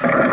side.